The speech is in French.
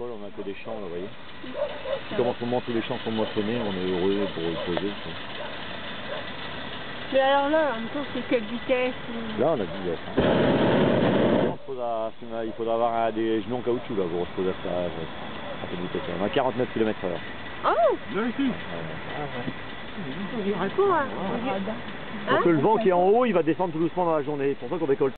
on a que des champs là, vous voyez. Comme en ce moment tous les champs sont moissonnés, on est heureux pour y poser. Mais alors là, en même temps, c'est quelle vitesse ou- Là, on a dit, hein. On il faudra avoir des genoux en caoutchouc là pour se poser à ça. à cette vitesse. On a 49 km h Oh Là, ici. On dirait quoi hein On dirait- Donc le hein, vent qui est en haut, il va descendre tout doucement dans la journée. C'est pour ça qu'on décolle.